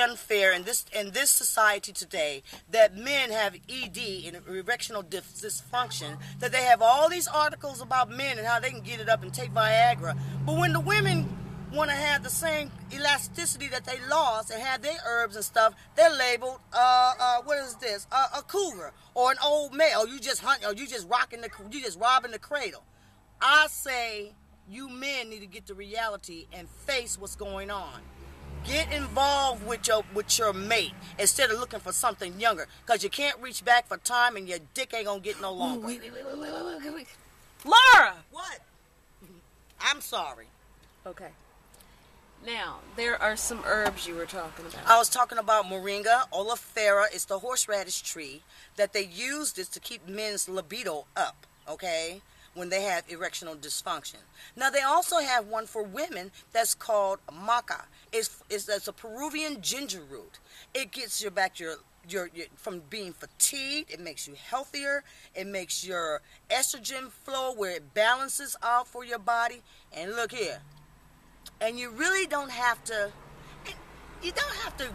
unfair in this in this society today that men have ED and erectional dysfunction. That they have all these articles about men and how they can get it up and take Viagra, but when the women want to have the same elasticity that they lost and have their herbs and stuff, they're labeled, uh, uh, what is this? Uh, a cougar or an old male. You just hunt, or you just rocking the, you just robbing the cradle. I say you men need to get the reality and face what's going on. Get involved with your with your mate instead of looking for something younger, cause you can't reach back for time and your dick ain't gonna get no longer. Wait, wait, wait, wait, wait, wait, wait. Laura! What? I'm sorry. Okay. Now, there are some herbs you were talking about. I was talking about moringa oleifera. It's the horseradish tree that they use this to keep men's libido up. Okay, when they have erectional dysfunction. Now they also have one for women that's called maca. It's it's, it's a Peruvian ginger root. It gets your back your your, your, from being fatigued. It makes you healthier. It makes your estrogen flow where it balances out for your body. And look here, and you really don't have to you don't have to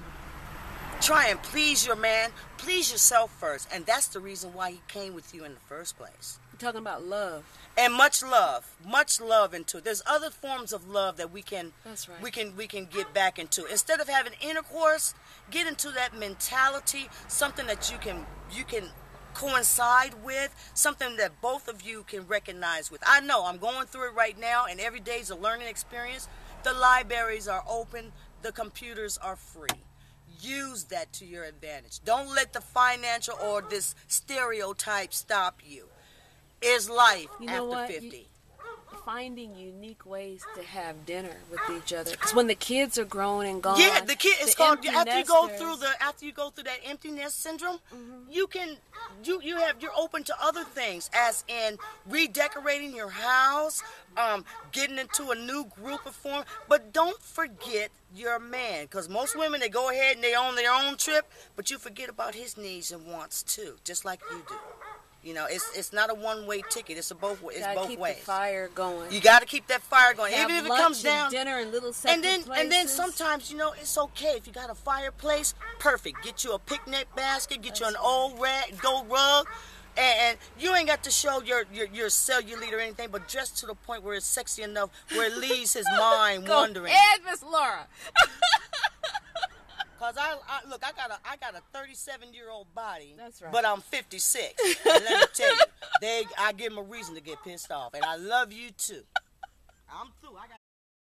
try and please your man please yourself first and that's the reason why he came with you in the first place. You're talking about love. and much love much love into it. There's other forms of love that we can That's right. we can we can get back into. Instead of having intercourse get into that mentality something that you can you can coincide with something that both of you can recognize with. I know i'm going through it right now and every day's a learning experience. The libraries are open the computers are free use that to your advantage. Don't let the financial or this stereotype stop you. Is life You know after what? You- 50 Finding unique ways to have dinner with each other. Because when the kids are grown and gone, Yeah, the kid. is called after you go through the after you go through that empty nest syndrome. Mm-hmm. You can you you have you're open to other things, as in redecorating your house, um, getting into a new group of form. But don't forget your man, because most women they go ahead and they own their own trip, but you forget about his needs and wants too, just like you do. You know, it's it's not a one way ticket. It's a both it's Gotta both keep ways. the fire going. You got to keep that fire going, Have even if it comes and down dinner and little and then and then sometimes you know it's okay if you got a fireplace perfect get you a picnic basket get you an old rag gold rug and, and you ain't got to show your, your your cellulite or anything but just to the point where it's sexy enough where it leaves his mind Go wondering ahead, Miss Laura. Cause I, I look, I got a I got a 37 year old body. That's right. But I'm 56. and let me tell you, they I give them a reason to get pissed off, and I love you too. I'm through. I got.